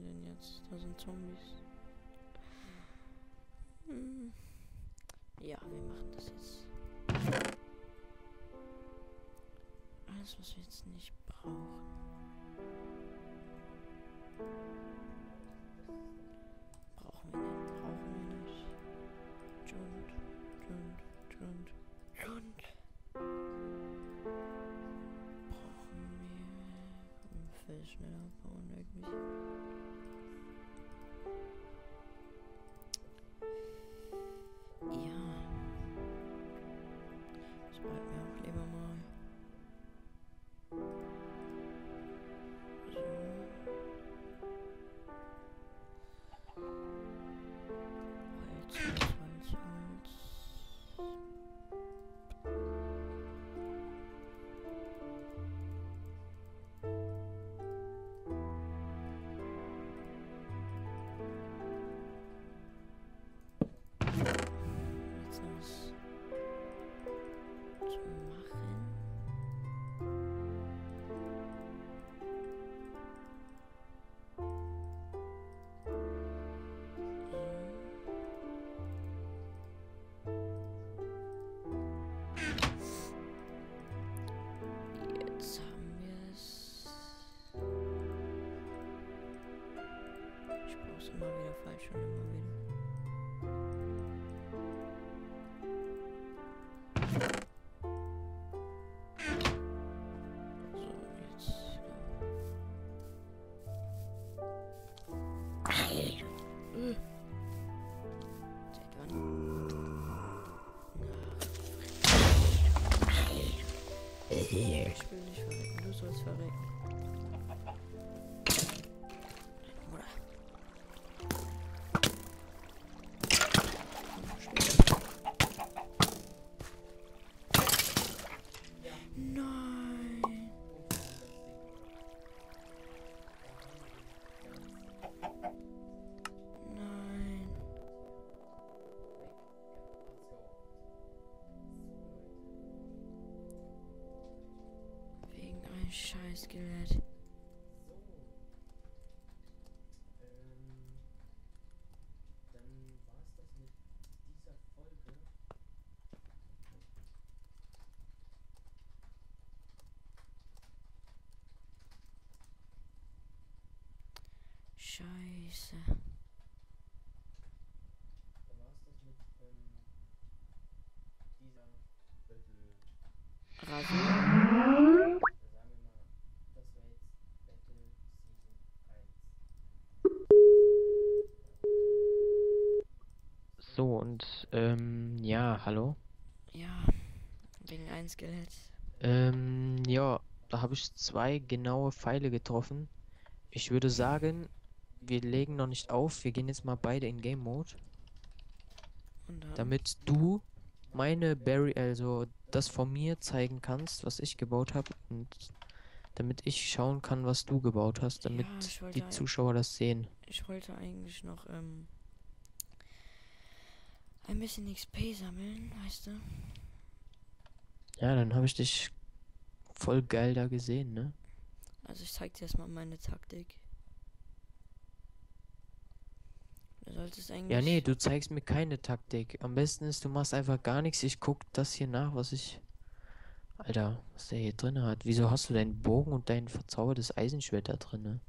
wir denn jetzt? Da sind Zombies. Hm. Ja, wir machen das jetzt. Alles, was wir jetzt nicht brauchen. Schneller bauen irgendwie. Es immer wieder falsch und immer wieder. Ich will nicht verrecken, du sollst verrecken. Ein Scheißskelett. Dann war es das mit dieser Folge. Scheiße. Dann war es das mit ähm, dieser Battle. Rasur. Oder sagen wir mal, das war jetzt Battle Season 1. So, und ähm, ja, hallo. Ja. Wegen ein Skelett. Ähm, ja, da habe ich zwei genaue Pfeile getroffen. Ich würde sagen, wir legen noch nicht auf. Wir gehen jetzt mal beide in Game Mode, damit du meine Berry, also das von mir zeigen kannst, was ich gebaut habe und damit ich schauen kann, was du gebaut hast, damit Ja, die Zuschauer das sehen. Ich wollte eigentlich noch ähm, ein bisschen XP sammeln, weißt du? Ja, dann habe ich dich voll geil da gesehen, ne? Also ich zeig dir erstmal meine Taktik. Du solltest eigentlich. Ja, nee, du zeigst mir keine Taktik. Am besten ist, du machst einfach gar nichts. Ich guck das hier nach, was ich. Alter, was der hier drin hat. Wieso hast du deinen Bogen und dein verzaubertes Eisenschwert da drin?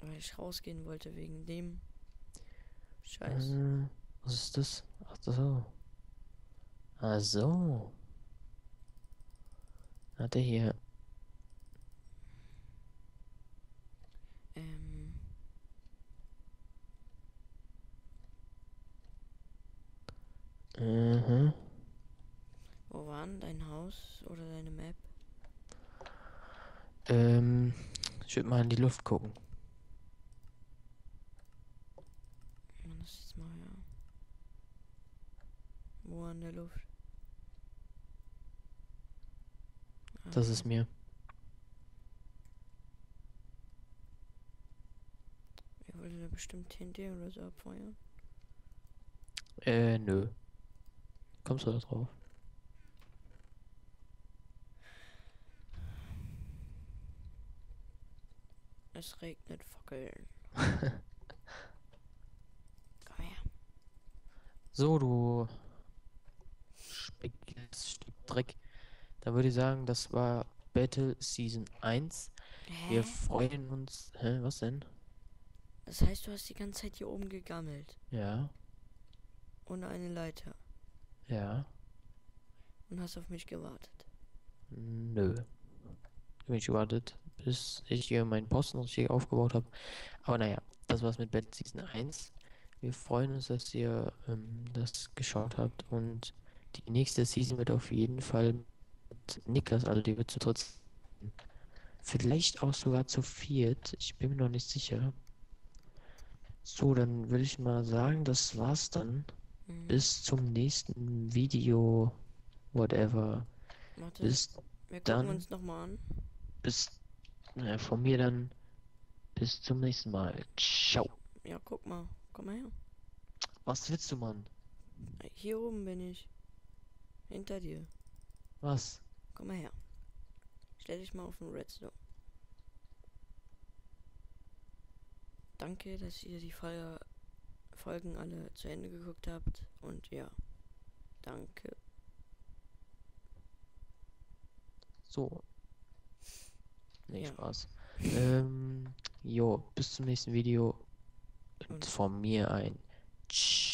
Weil ich rausgehen wollte wegen dem. Scheiß. Äh, was ist das? Ach so. Ach so. Hat er hier. Ähm. Mhm. Wo war denn dein Haus oder deine Map? Ähm, ich würde mal in die Luft gucken. Man, das jetzt mal, ja. Wo an der Luft? Ah, Das ist mir. Ihr wolltet da bestimmt TNT oder so abfeuern. Äh, nö. Kommst du da drauf? Es regnet Fackeln. Komm her. So, du Dreck. Da würde ich sagen, das war Battle Season 1. Hä? Wir freuen uns. Hä, was denn? Das heißt, du hast die ganze Zeit hier oben gegammelt. Ja, Ohne eine Leiter. ja. Und hast auf mich gewartet. Nö. Ich nicht gewartet, bis ich hier meinen Posten richtig aufgebaut habe. Aber naja, das war's mit Battle Season 1. Wir freuen uns, dass ihr ähm, das geschaut habt. Und die nächste Season wird auf jeden Fall mit Niklas, also die wird zu sein. Vielleicht auch sogar zu viert. Ich bin mir noch nicht sicher. So, dann würde ich mal sagen, das war's dann. Mhm. Bis zum nächsten Video. Whatever. Warte, Bis wir gucken dann- uns nochmal an. bis äh, von mir dann bis zum nächsten Mal. Ciao. Ja, guck mal. Komm mal her. Was willst du, Mann? Hier oben bin ich. Hinter dir. Was? Komm mal her. Stell dich mal auf den Redstone. Danke, dass ihr die Fol Folgen alle zu Ende geguckt habt. Und ja, danke. So. Nee, Ja. Spaß. Ähm, jo, bis zum nächsten Video. Und von mir ein Ciao.